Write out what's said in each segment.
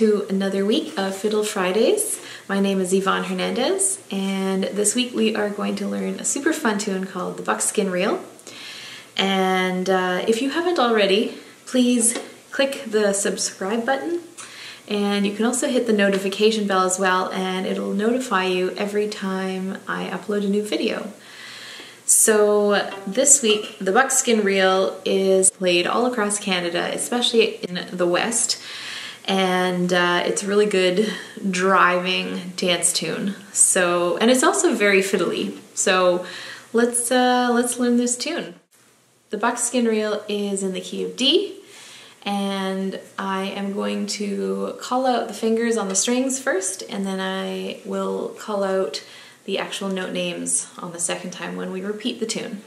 to another week of Fiddle Fridays. My name is Ivonne Hernandez, and this week we are going to learn a super fun tune called the Buckskin Reel. And uh, if you haven't already, please click the subscribe button, and you can also hit the notification bell as well, and it'll notify you every time I upload a new video. So this week, the buckskin reel is played all across Canada, especially in the West, and uh, it's a really good driving dance tune. So, and it's also very fiddly. So let's uh, let's learn this tune. The buckskin reel is in the key of D, and I am going to call out the fingers on the strings first, and then I will call out the actual note names on the second time when we repeat the tune.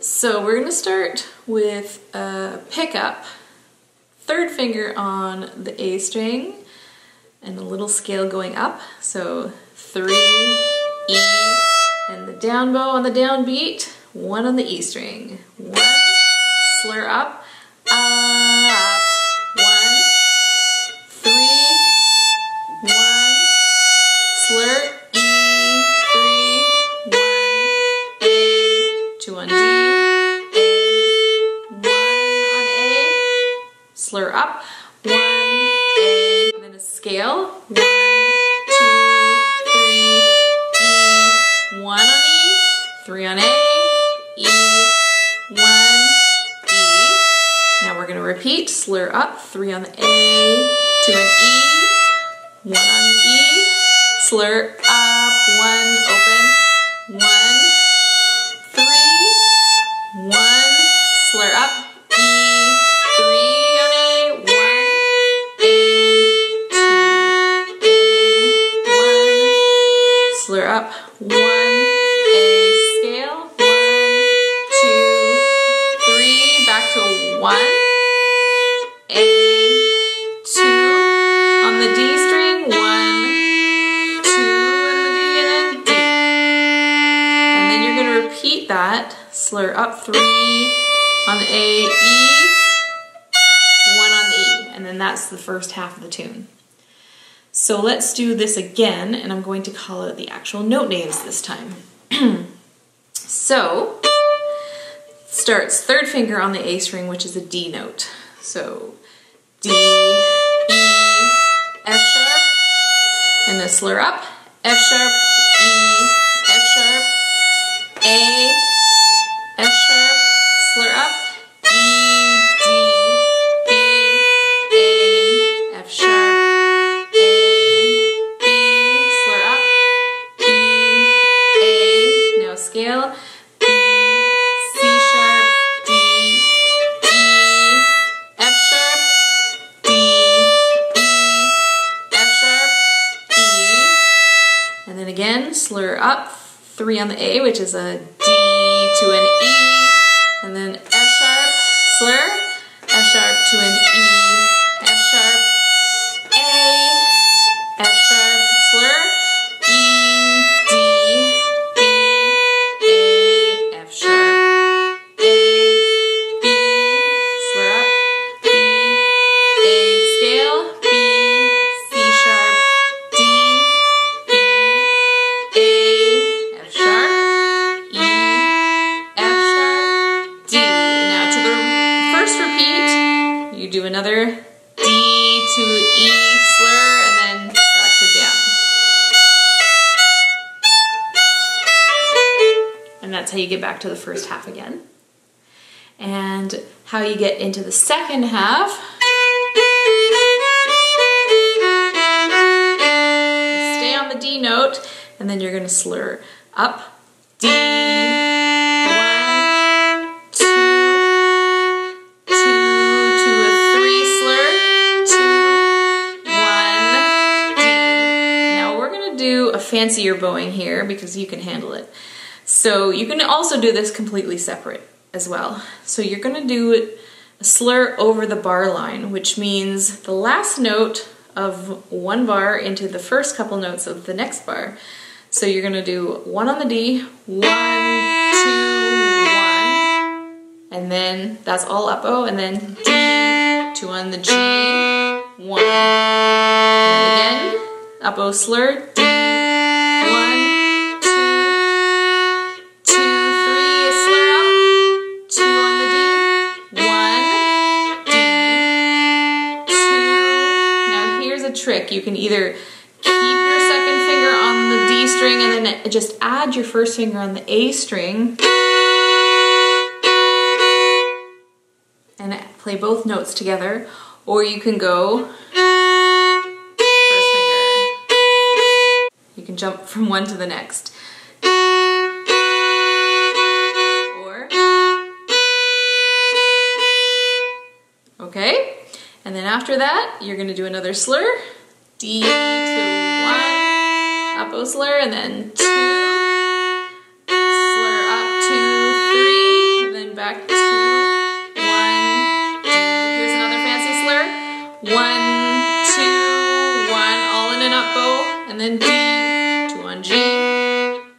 So we're to start with a pickup, third finger on the A string, and a little scale going up. So three, E, and the down bow on the downbeat, one on the E string. One, repeat, slur up, three on the A, two on E, one on E, slur up, one, open, slur up three on the A, E, one on the E, and then that's the first half of the tune. So let's do this again, and I'm going to call out the actual note names this time. so, starts third finger on the A string, which is a D note. So, D, E, F sharp, and then slur up, F sharp, E, F sharp, A, sharp, A, B, slur up, B, A, now scale, B, C sharp, D, E, F sharp, D, E, F sharp, E, and then again, slur up, three on the A, which is a D to an E, that's how you get back to the first half again. And how you get into the second half. Stay on the D note and then you're going to slur up, D, one, two, two, to a three slur, two, one, D. Now we're going to do a fancier bowing here because you can handle it. So you can also do this completely separate as well. So you're to do a slur over the bar line, which means the last note of one bar into the first couple notes of the next bar. So you're gonna do one on the D, one, two, one, and then that's all up bow, and then D, two on the G, one. And again, up bow slur, D, You can either keep your second finger on the D string and then just add your first finger on the A string and play both notes together, or you can go first finger. You can jump from one to the next. Or, okay, and then after that, you're gonna do another slur, D to one, up bow slur, and then two, slur up, two, three, and then back one, D. Here's another fancy slur, one, two, one, all in an up bow, and then D, two on G,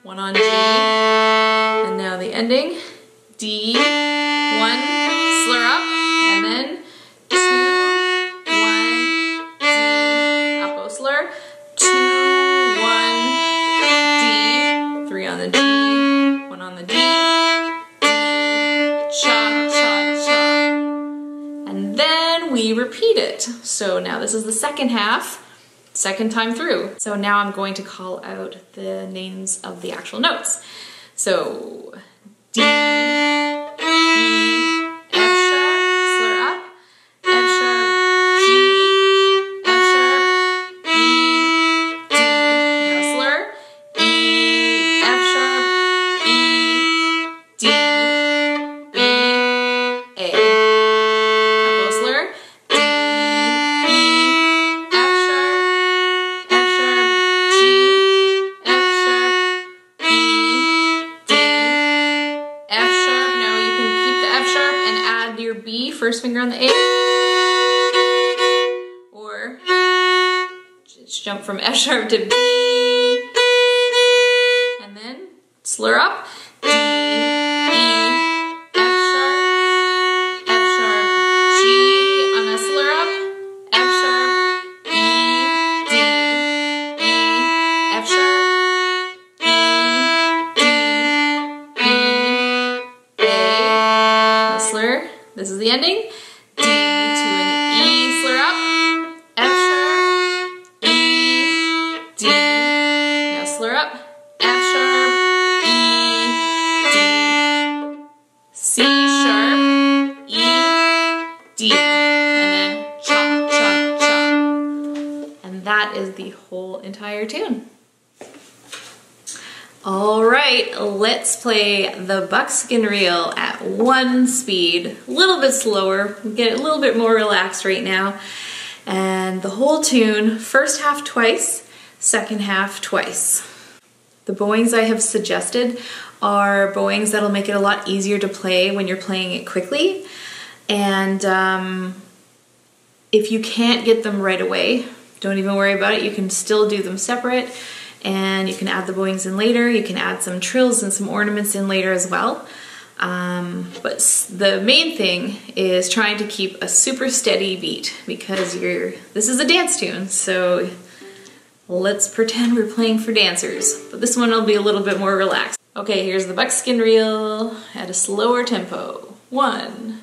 one on G, and now the ending, D, we repeat it. So now this is the second half, second time through. So now I'm going to call out the names of the actual notes. So D, from F sharp to B. D, and then cha, cha, cha. And that is the whole entire tune. All right, let's play the buckskin reel at one speed, a little bit slower, get a little bit more relaxed right now. And the whole tune, first half twice, second half twice. The bowings I have suggested are bowings that'll make it a lot easier to play when you're playing it quickly. And um, if you can't get them right away, don't even worry about it. You can still do them separate and you can add the bowings in later. You can add some trills and some ornaments in later as well. Um, but the main thing is trying to keep a super steady beat because you're this is a dance tune, so let's pretend we're playing for dancers. But this one will be a little bit more relaxed. Okay, here's the buckskin reel at a slower tempo. One,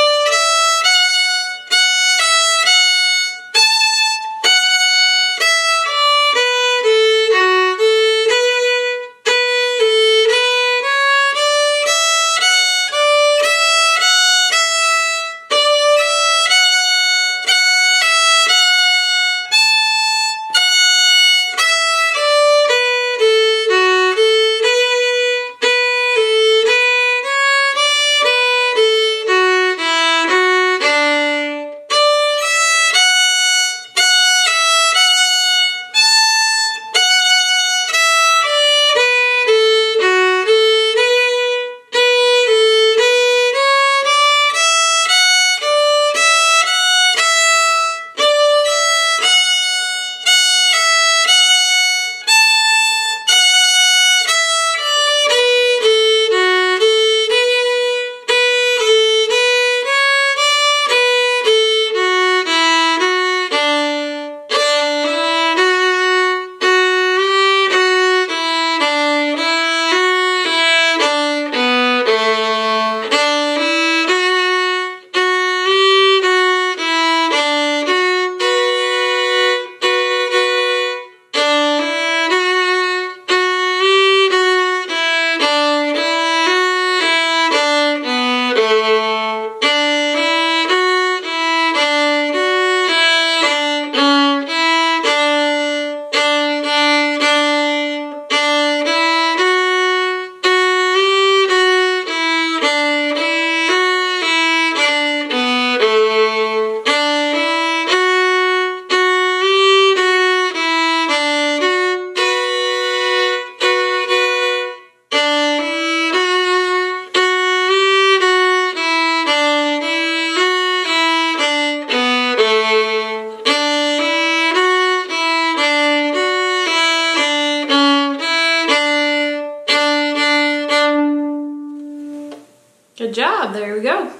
We go.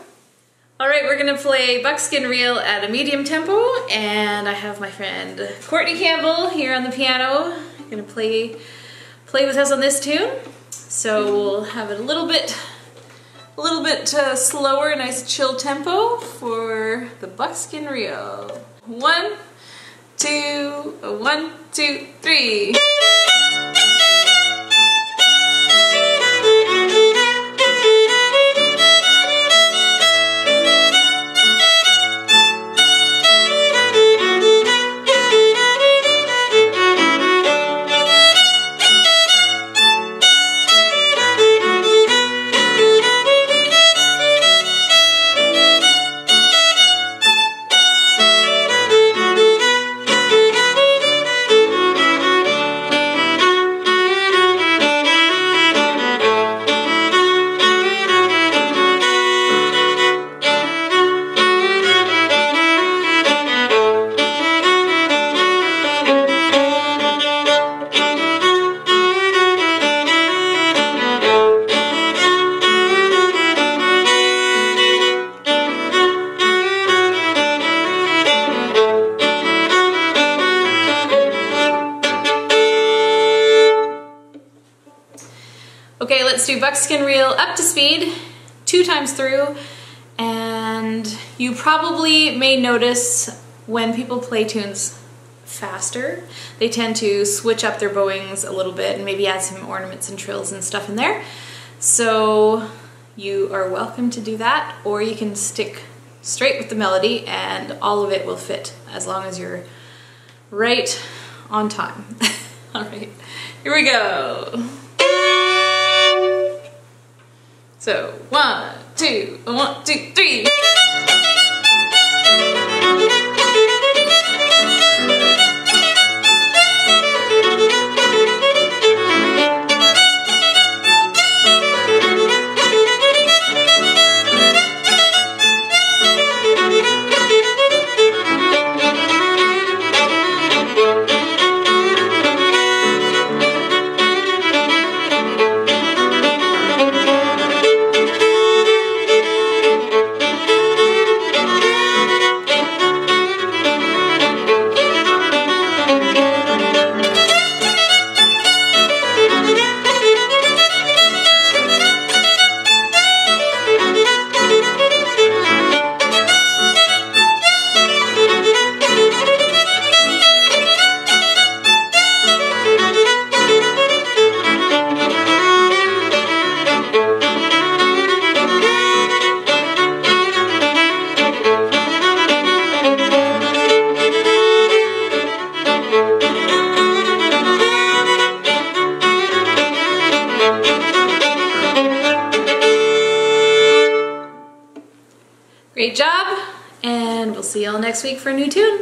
All right, we're gonna play Buckskin Reel at a medium tempo, and I have my friend Courtney Campbell here on the piano. Gonna play play with us on this tune. So we'll have it a little bit, a little bit uh, slower, nice chill tempo for the Buckskin Reel. One, two, one, two, three. Okay, let's do buckskin reel up to speed, two times through, and you probably may notice when people play tunes faster, they tend to switch up their bowings a little bit and maybe add some ornaments and trills and stuff in there. So you are welcome to do that, or you can stick straight with the melody and all of it will fit as long as you're right on time. all right, here we go. So one, two, one, two, three. See y'all next week for a new tune.